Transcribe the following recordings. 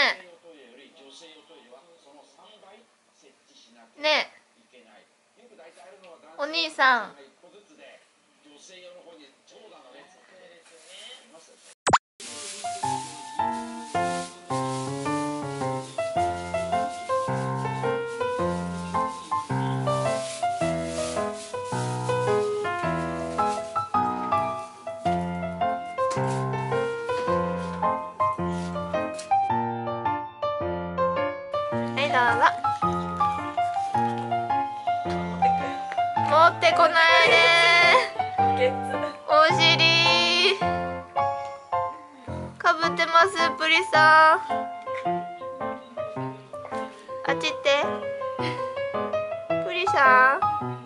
ね。ね。お兄さん。どうぞ。持ってこないで。お尻。かぶってますプリさん。あっち行って。プリさん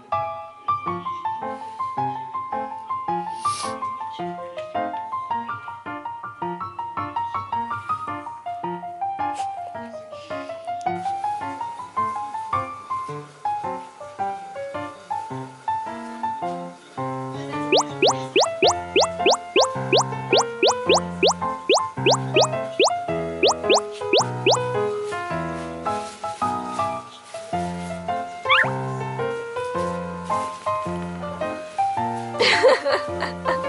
ha ha ha